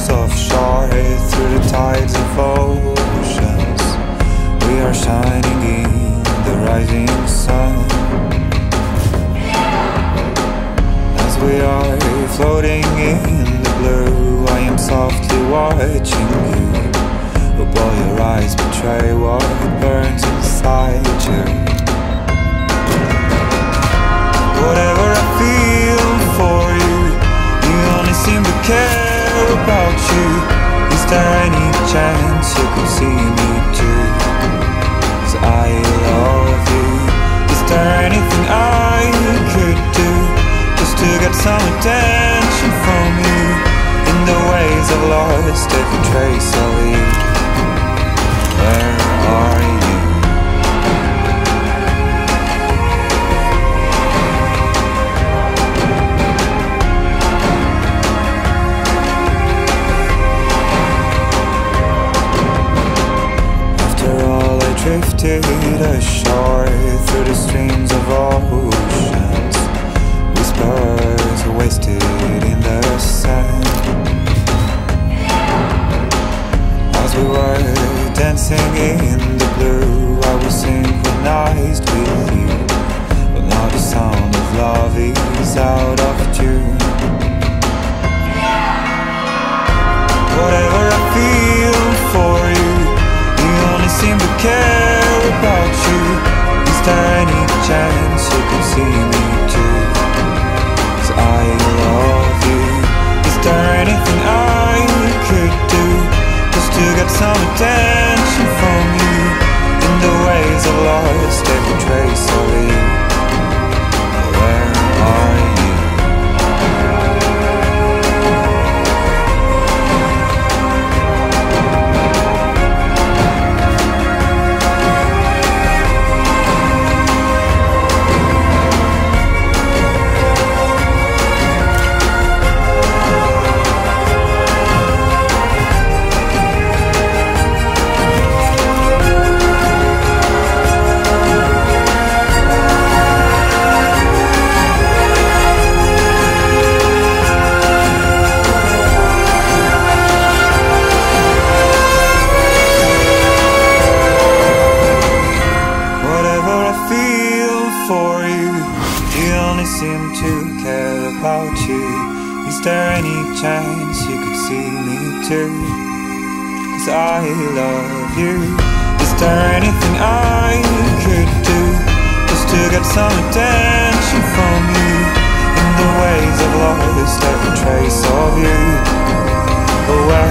rivers offshore through the tides of oceans. We are shining in the rising sun. As we are floating in the blue, I am softly watching you. But all your eyes betray what burns inside you. Is there any chance you could see me too? 'Cause I love you. Is there anything I could do just to get some attention from you? In the ways I've lost every trace of you. Drifted ashore through the streams of all oceans. Whispers wasted in the sand. As we were dancing in the blue, I was synchronized with you. But now the sound of love is out of tune. Whatever I feel seem to care about you. Is there any chance you can see me too? 'Cause I love you. Is there anything I could do just to get some attention from you? In the ways I've lost every trace of you. For you, you only seem to care about you. Is there any chance you could see me too? Cause I love you. Is there anything I could do just to get some attention from you? In the ways I've lost every trace of you.